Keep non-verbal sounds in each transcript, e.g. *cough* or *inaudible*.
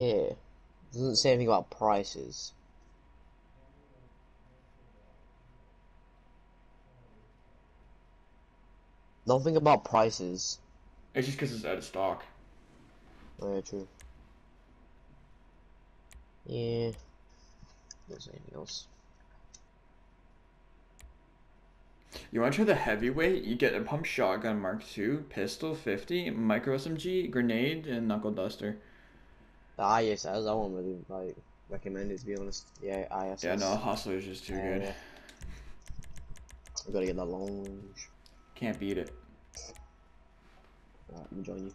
Yeah. Doesn't say anything about prices. Nothing about prices. It's just because it's out of stock. Very true. Yeah. There's anything else. You want to try the heavyweight? You get a pump shotgun Mark II, pistol 50, micro SMG, grenade, and knuckle duster. The ISS, that one really like recommended to be honest. Yeah, ISS. Yeah, no, Hustler is just too Yeah, good. yeah. We gotta get that lounge. Can't beat it. Alright, let me join you.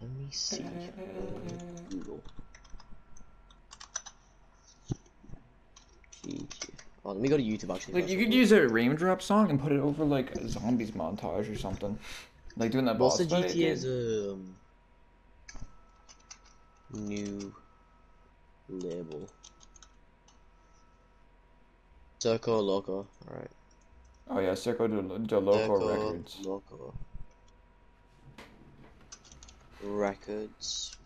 Let me see. Google. Oh, let me go to YouTube actually. Like, you could use a raindrop song and put it over, like, a zombies montage or something. Like doing that What's boss the fight. GTA's um new label? Circo Loco. Alright. Oh, yeah, Circo de, de Loco Circo Records. Loco. Records.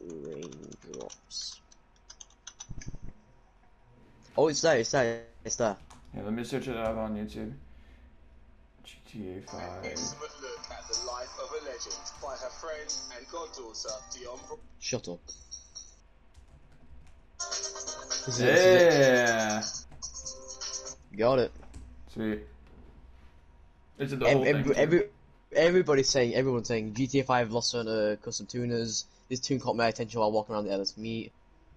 Raindrops. Oh, it's there, it's there, it's there. Yeah, let me search it up on YouTube. GTA 5. Of a legend by her friend and goddaughter Dion. Shut up. This is it, this is it. Yeah! Got it. Sweet. Is it the whole Every, thing? every, everybody's saying, everyone's saying, GTA 5 lost certain uh, custom tuners. This tune caught my attention while walking around the LS Meet.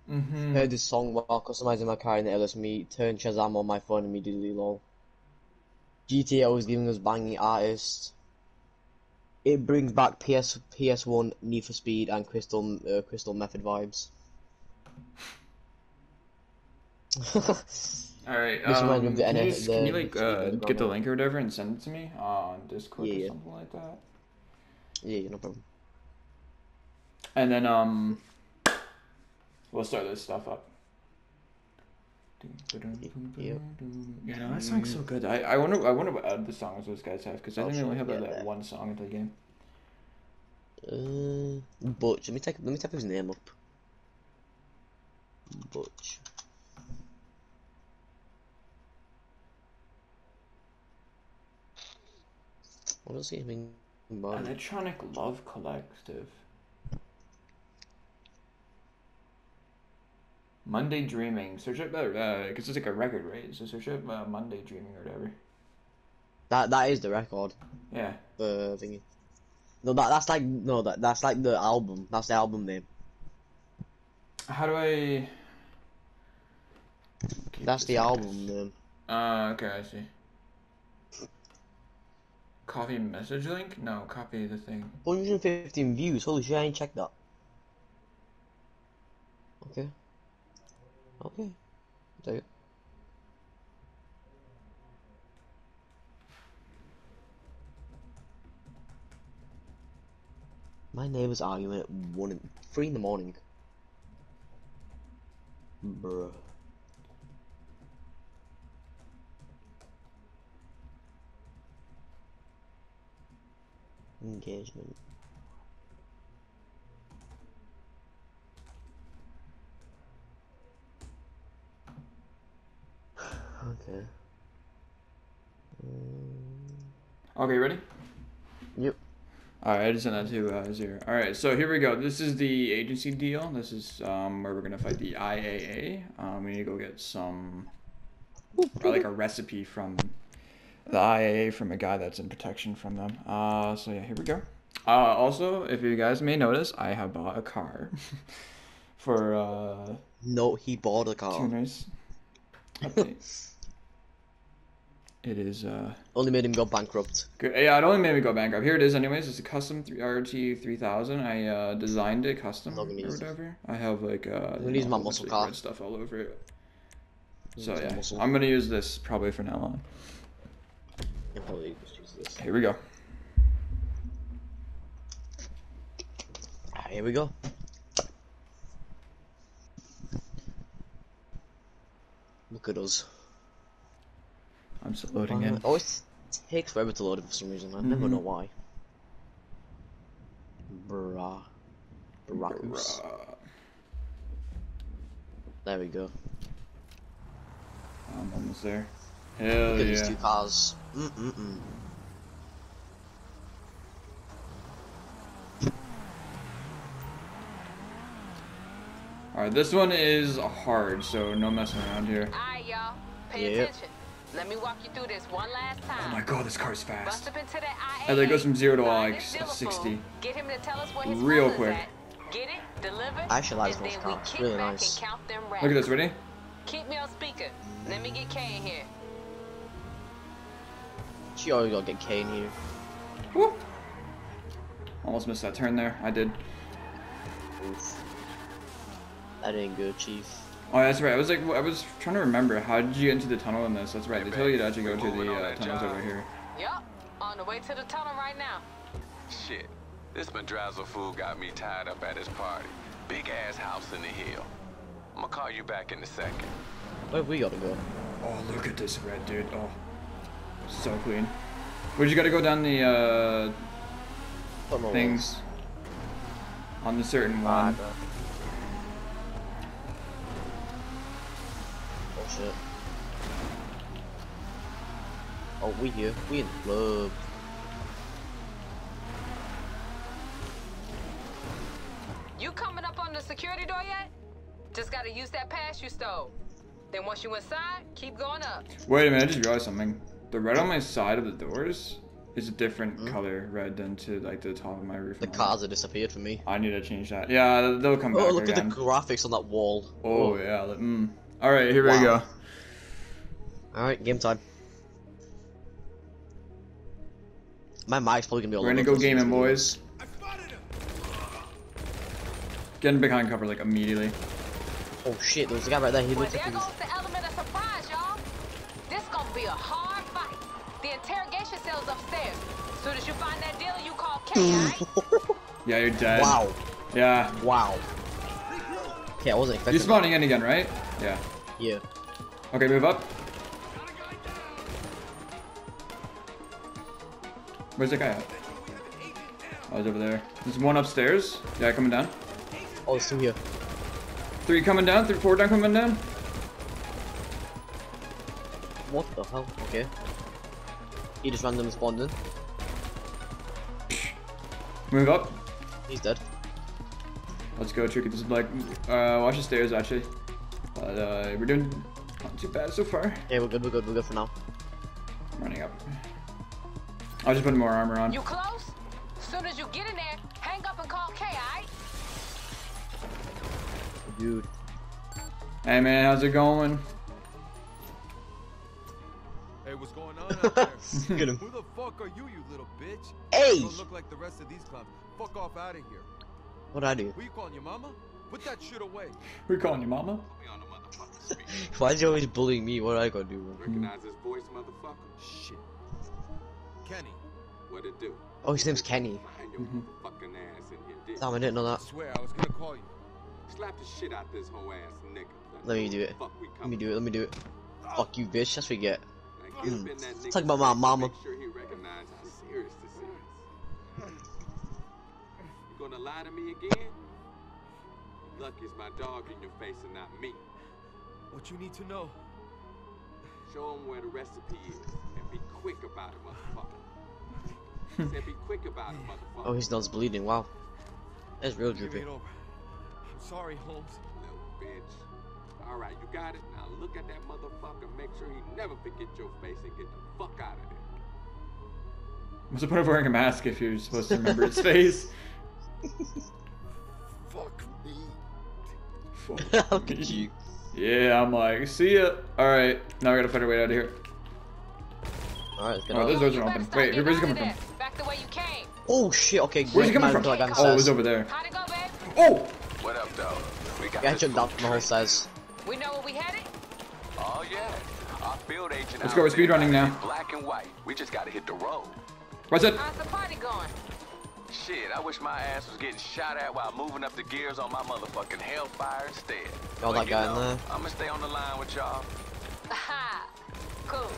Mhm. Heard this song while customizing my car in the LS Meet. Turned Shazam on my phone immediately, lol. GTA was giving us banging artists. It brings back PS PS1 Need for Speed and Crystal uh, Crystal Method vibes. *laughs* Reminds me um, can, you, just- can you like uh, get the link or whatever and send it to me on Discord Yeah, or yeah. something like that? yeah, no problem. And then um, we'll start this stuff up. Yep. Yeah, no, that song's so good. I, I wonder I wonder what other songs those guys have because I think they only have like, that that. one song into the game. Uh, Butch. Let me take. Let me type his name up. Butch. I don't see anything. Electronic Love Collective. Monday Dreaming. Search up that uh, because it's like a record, right? So search up uh, Monday Dreaming or whatever. That that is the record. Yeah. The thingy. No, that that's like no that that's like the album. That's the album name. How do I? keep That's the album name. Uh, okay, I see. Copy message link? No, copy the thing. 115 views. Holy shit! I ain't checked that. Okay. Okay. Take it. My neighbor's arguing at one, in, three in the morning. Bruh. Engagement. Okay. Mm, Okay, ready? Yep. Alright, I just sent that to uh, Zero. Alright, so here we go. This is the agency deal. This is um, where we're gonna fight the IAA. Um, we need to go get some, like a recipe from the IAA from a guy that's in protection from them. Uh, so yeah, here we go. Uh, also, if you guys may notice, I have bought a car *laughs* for uh, No, he bought a car. tuners. *laughs* Update. It is uh. Only made him go bankrupt. Good. Yeah, it only made me go bankrupt. Here it is, anyways. It's a custom th- RT three thousand. I uh, designed it custom I'm or not it. whatever. I have like uh, gonna you use my muscle bunch car. red stuff all over it. So yeah, muscle. I'm gonna use this probably from now on. I'll probably just use this. Here we go. Ah, here we go. Look at us. I'm still loading Uh, in. oh, it takes forever to load it for some reason. I never Mhm. know why. Bruh. Baracus. Bruh. There we go. I'm almost there. Hell Look at these two cars. Mm-mm-mm. Alright, this one is hard, so no messing around here. Alright, y'all. Pay Yep. attention. Let me walk you through this one last time. Oh my god, this car's Bust fast. up into that IA. And it goes from zero to, find like, this 60. Get him to tell us where his Real brother's quick. At. Get it, deliver, I actually like and this then car. we really nice. count them. Look at this, ready? Keep me on speaker. Let me get K in here. She always gotta get Kane here. Woo! Almost missed that turn there. I did. Oof. That ain't good, Chief. Oh, that's right. I was like, I was trying to remember. How did you get into the tunnel in this? That's right. Hey, They tell you to actually go to the on uh, tunnels job. over here. Yup. On the way to the tunnel right now. Shit, this Madrazo fool got me tied up at his party. Big ass house in the hill. I'ma call you back in a second. Where we gotta go? Oh, look at this red, dude. Oh, so clean. Would you gotta go down the uh, Tunnel. things on the certain Ah, one? no. Oh shit. Oh, we here. We in the club. You coming up on the security door yet? Just gotta use that pass you stole. Then once you inside, keep going up. Wait a minute, I just realized something. The red on my side of the doors is a different color red than to like the top of my roof. Hmm? The and cars have disappeared from me. I need to change that. Yeah, they'll come back Oh, look again. at the graphics on that wall. Oh yeah. Mm. All right, here we go. Alright, game time. My mic's probably gonna be all We're gonna go the gaming, place. boys. Getting behind cover like immediately. Oh shit, there's a guy right there. He Well, looked like there he the element of surprise, y'all. This gonna be a hard fight. The interrogation cell's upstairs. Soon as you find that dealer, you call K, alright? *laughs* Yeah, you're dead. wow. Yeah. Wow. Okay, I wasn't expecting You're spawning in again, right? Yeah. Yeah. Okay, move up. Where's that guy at? Oh, he's over there. There's one upstairs. Yeah, coming down. Oh, it's here. Three coming down. Three, four down coming down. What the hell? Okay. He just randomly spawned in. Move up. He's dead. Let's go, Tricky. This is like, uh, watch the stairs actually. But uh, we're doing not too bad so far. Yeah, we're good, we're good, we're good for now. I'm running up. I'll just put more armor on. You close? Soon as you get in there, hang up and call K, alright? Dude. Hey man, how's it going? Hey, what's going on out *laughs* there? Get him. Who the fuck are you, you little bitch? Hey! You don't look like the rest of these clowns. Fuck off out of here. What'd I do? Who you calling your mama? Put that shit away. We're calling you mama. We on the motherfucking speak. Why is he always bullying me? What I gotta do? Recognize his voice, motherfucker? Shit. Kenny, What it do? Oh, his name's Kenny. Behind your motherfucking ass in here, did Damn, I didn't know I that. swear I was gonna call you. Slap the shit out this whole ass nigga. Let me do it. Let me do it, let me do it. Fuck you, bitch. That's what you get. Mm. Talk about my mama. Make sure he recognize how serious this is. You gonna lie to me again? Lucky it's my dog in your face and not me. What you need to know? Show him where the recipe is and be quick about it, motherfucker. Said be quick about it, motherfucker. Oh, his nose bleeding. Wow. That's real Give me droopy. I'm sorry, Holmes. Little bitch. All right, you got it. Now look at that motherfucker. Make sure he never forget your face and get the fuck out of there. What's the point of wearing a mask if you're supposed to remember its *laughs* face? Fuck me. *laughs* Fuck Look at you. Yeah, I'm like, see ya. Alright, now we gotta find our way out of here. Alright, let's get Oh, out. those doors are open. Wait, getting where's he coming from? Back the way you came. Oh shit, okay. Where's he coming from? until Oh, it was over there. Go. Oh! What up, dog? We got Yeah, I this jumped down from the whole size. We know where we headed? Oh yeah. Our field agent Let's go, we're there speed running now. Black and white. We just gotta hit the road. What's it? How's the party going? Shit, I wish my ass was getting shot at while moving up the gears on my motherfucking hellfire instead. Got that guy in there. I'm gonna stay on the line with y'all. Aha! Cool.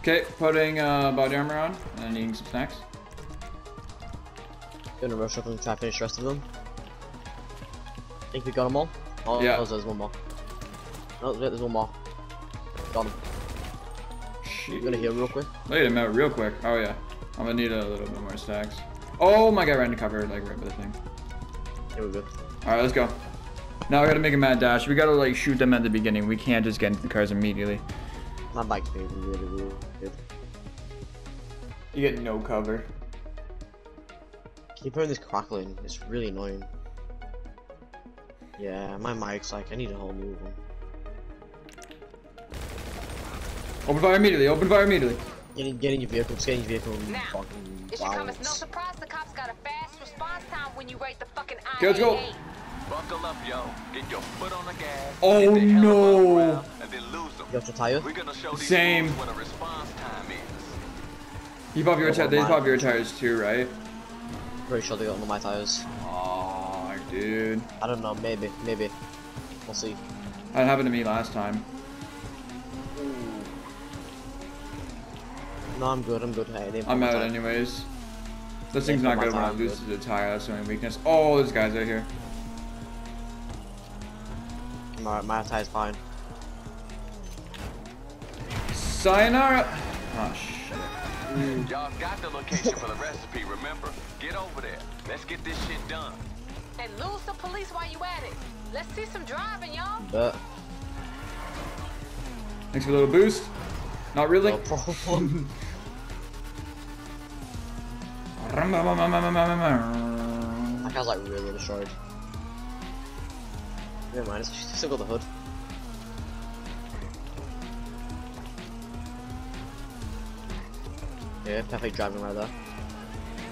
Okay, putting uh, body armor on and eating some snacks. Gonna rush up and try to finish the rest of them. Think we got them all? Oh, Yeah. oh, there's one more. Oh, wait, there's one more. Got him. Shit. I'm gonna heal real quick. Wait a minute, real quick. Oh yeah, I'm gonna need a little bit more stacks. Oh my god, ran to cover like right by the thing. Here we go. All right, let's go. Now we gotta make a mad dash. We gotta like shoot them at the beginning. We can't just get into the cars immediately. My bike's being really, really good. You get no cover. Keep hearing this crackling. It's really annoying. Yeah, my mic's like, I need a whole new one. Open fire immediately. Open fire immediately. Get in, get in your vehicle, just get in your vehicle and Now, fucking It should come as no surprise the cops got a fast response time when you rate the fucking IAA. Okay, let's go. Buckle up, yo. Get your foot on the gas. Oh, the no. above ground, And then lose them. You have to tire? We're gonna show these Same. fools what a response time is. You pop your tires. They my. pop your tires too, right? Pretty sure they got on my tires. Oh, dude. I don't know, maybe, maybe. We'll see. That happened to me last time. No, I'm good, I'm good. Hey, I'm out tire- anyways. This thing's not good when I tire lose good. the tire. That's the only weakness. Oh, there's guys out here. My, my tire's fine. Sayonara. Oh shit. Mm, y'all got the location for the recipe, remember? Get over there. Let's get this shit done. And lose the police while you at it. Let's see some driving, y'all. But, Thanks for a little boost. Not really. no problem. *laughs* My car's like really destroyed. Never mind, it's still got the hood. Yeah, perfect driving right there.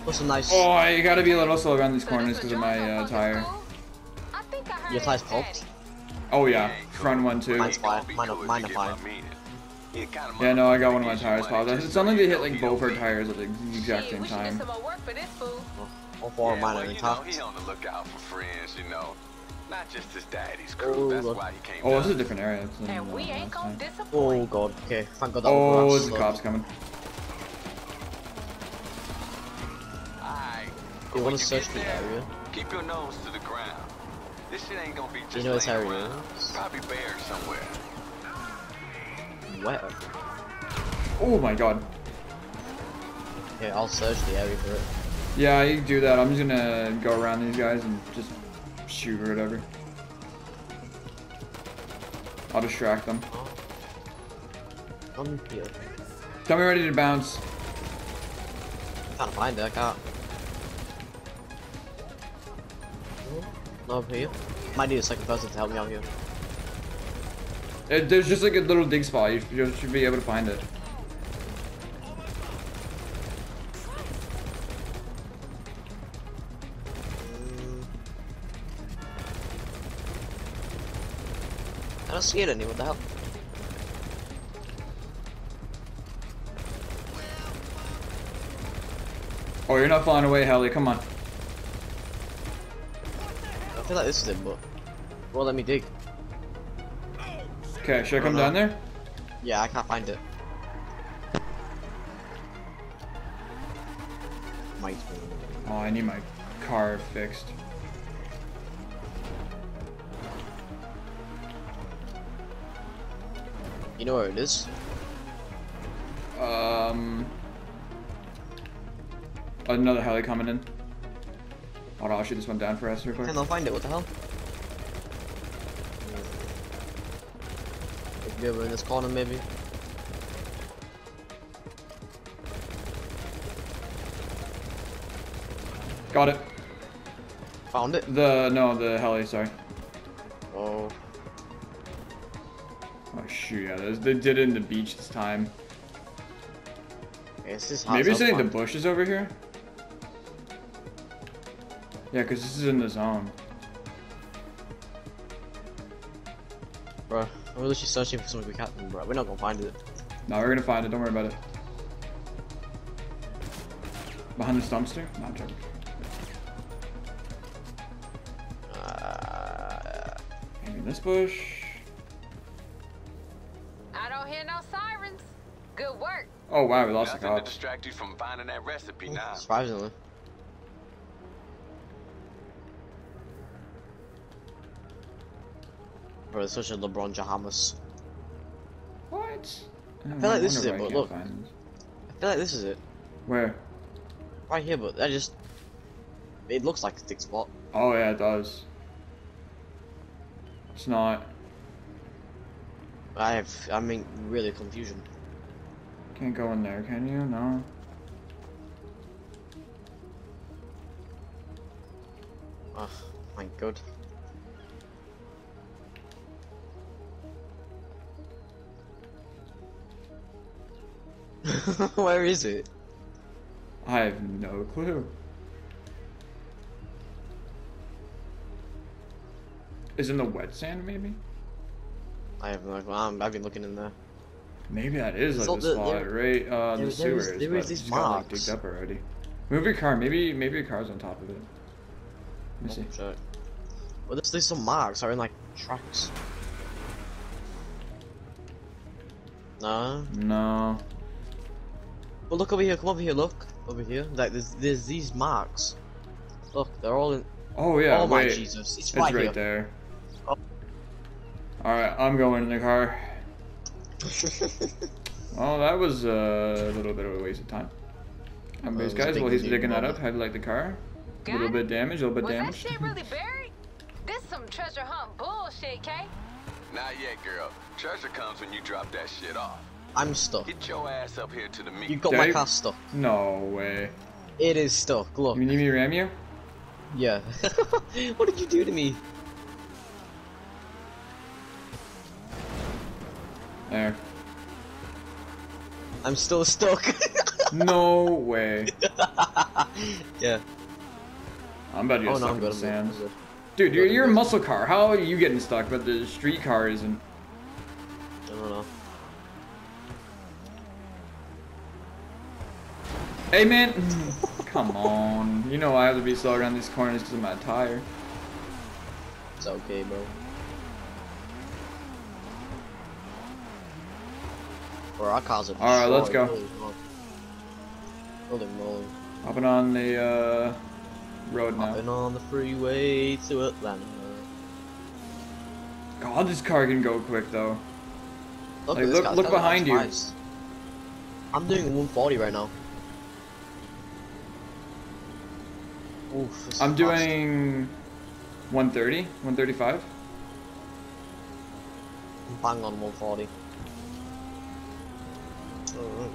Plus some nice. Oh, you gotta be a little slow around these corners because of my uh, tire. school? I think I heard Your tire's popped. Oh yeah, front one too. Mine's fine. Gonna be Mine- cool if mine you are get my fine. Meaning. You kinda Yeah, no, I got one of my tires popped. money It sounded like they hit like he both don't our tires at the exact same we should get time. some more work for this fool. All four of Yeah, mine well, are you intact. he on the lookout for friends, you know. Not just his daddy's Oh, crew. That's why he came Oh, this is a different area. And we uh, ain't gonna disappoint. Oh god, okay, thank god that Oh, was there's the cops coming. Aight. You When wanna search the area? Keep your nose to the ground. This shit ain't gonna be just you know this laying area around. Probably buried somewhere. Where? Oh my god. Okay, I'll search the area for it. Yeah, you do that. I'm just gonna go around these guys and just shoot or whatever. I'll distract them. I'm here. Tell me ready to bounce. I Can't find it, I can't. No, up here. Might need a second person to help me out here. It, there's just like a little dig spot. You, you should be able to find it. I don't see it any, what the hell? Oh, you're not flying away, Helly. Come on. I feel like this is it, but... Well, let me dig. Okay, should I come Uh-huh. down there? Yeah, I can't find it. Might. Oh, I need my car fixed. You know where it is? Um, another heli coming in. Hold on, I'll shoot this one down for us real quick. Can I find it? What the hell? Be over in this corner, maybe. Got it. Found it. The no, the heli. Sorry. Oh, Oh shoot, yeah, they did it in the beach this time. this is Maybe it's in the bushes over here. Yeah, cause this is in the zone. Bro, we're literally searching for something we can't. find, Bro, we're not gonna find it. No, we're gonna find it. Don't worry about it. Behind this dumpster? No, I'm joking. Uh, Maybe in this bush. I don't hear no sirens. Good work. Oh wow, we lost the Nothing to distract you from finding that recipe now. surprisingly. Bro, it's such a LeBron Jahamas. What? I feel like this is it, but look. Find... I feel like this is it. Where? Right here, but I just... It looks like a thick spot. Oh yeah, it does. It's not. I have, I'm in really confusion. Can't go in there, can you? No. Oh, my god. *laughs* Where is it? I have no clue. Is in the wet sand, maybe? I have no clue. I'm- I've been looking in there. Maybe that is like So the spot, there- right? Uh, there- the there is- sewers. there is these it's got, like, marks. digged up already. Move your car. Maybe maybe your car's on top of it. Let me see. Oh, shit. Well, there's, there's some marks are in like tracks. No. No. Well, look over here. Come over here. Look over here. Like there's there's these marks. Look, they're all in. Oh yeah. oh my. Jesus! It's It's right, right here. there. Oh. All right, I'm going in the car. *laughs* Well, that was uh, a little bit of a waste of time. Anyways, Uh, guys, big while he's digging that up, how do you like the car? A little bit damaged, a little bit Was that shit really *laughs* buried? This some treasure hunt bullshit, Kay. Not yet, girl. Treasure comes when you drop that shit off. I'm stuck. Get your ass up here to the meet. You got my Dave? car stuck. No way. It is stuck. Look. You need me to ram you? Yeah. *laughs* what did you do to me? There. I'm still stuck. *laughs* No way. *laughs* yeah. I'm about to get Oh stuck I'm in good. the I'm sand. good. I'm good. Dude, you're, you're a muscle car. How are you getting stuck, but the street car isn't? I don't know. Hey, man. Come on. You know I have to be slow around these corners because of my tire. It's okay, bro. Or our cars are Alright, let's go. Holy moly. Hopping on the uh, road now. Hopping on the freeway to Atlanta. God, this car can go quick though. Look, Like, look- look behind you. I'm doing 140 right now. Oof, I'm doing 130, 135. Bang on 140. Alright.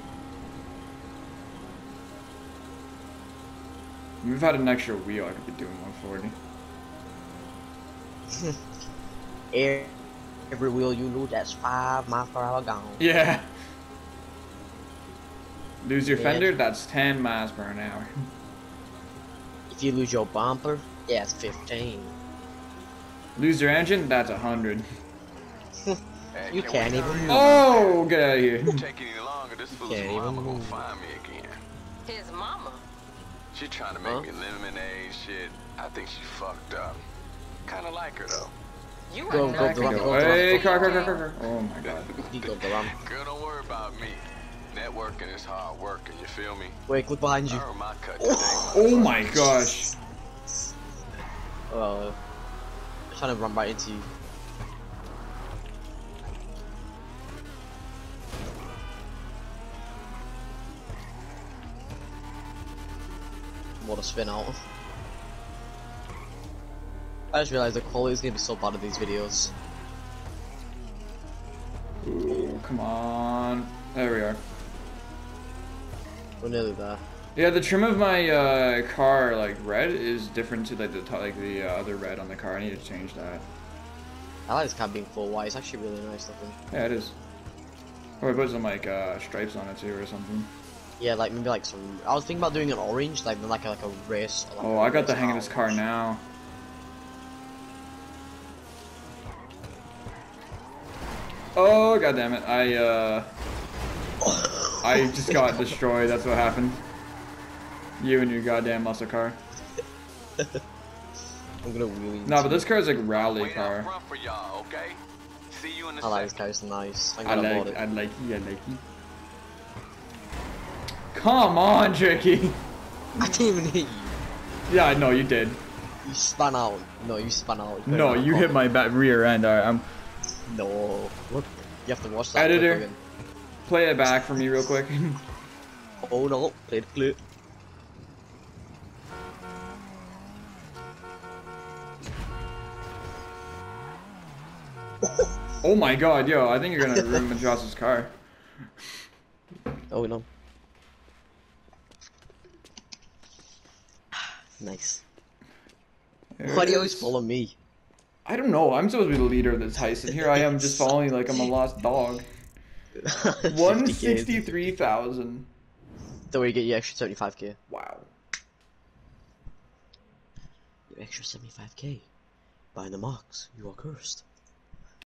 We've had an extra wheel. I could be doing 140. Air- *laughs* Every wheel you lose, that's five miles per hour gone. Yeah. Lose your Yeah. fender, that's 10 miles per an hour. *laughs* If you lose your bumper, yeah, it's 15. Lose your engine, that's 100. Hey, *laughs* You can can't even move. up? Oh, get out of here. Take any longer, this fool's Can't even mama gonna find me again. His mama. She trying to make Huh? me lemonade shit. I think she fucked up. Kinda like her though. You Go, are go, not go, gonna go, go go. Hey, to car, car, car, jail. car, car. Oh my god. You got the ram. Girl, don't worry about me. Networking is hard work, and you feel me? Wait, look behind you. my cut oh, today. Oh my gosh. Oh, I'm trying to run right into you. What a spin out. I just realized the quality is gonna be so bad of these videos. Ooh, come on. There we are. We're nearly there. Yeah, the trim of my uh, car, like red, is different to like the like the uh, other red on the car. I need to change that. I like this car being full white. It's actually really nice looking. Yeah, it is. Or I put some like uh, stripes on it too, or something. Yeah, like maybe like some. I was thinking about doing an orange, like like a, like a race. Like Oh, a I got the hang of this car now. Oh god damn it! I uh, *laughs* I just got destroyed. That's what happened. You and your goddamn muscle car. I'm gonna wheelie. No, but this car is like rally Wait car. front for y'all, okay? See you in the I like this second. car. It's nice. I'm gonna like. I like you, I like you. Come on, Tricky. I didn't even hit you. Yeah, I know you did. You spun out. No, you spun out. You No, you hit my back rear end. Alright, I'm No. Look, you have to watch that. clip Editor. Play it back for me real quick. *laughs* Oh no, play the clip. oh my god, yo, I think you're gonna ruin *laughs* Madrazo's car. Oh no. Nice. There Why do you always follow me? I don't know. I'm supposed to be the leader of this heist, and here I am just following like I'm a lost dog. 50K. *laughs* One sixty-three thousand. So you get your extra 75k. Wow. Your extra 75k. By the marks, you are cursed.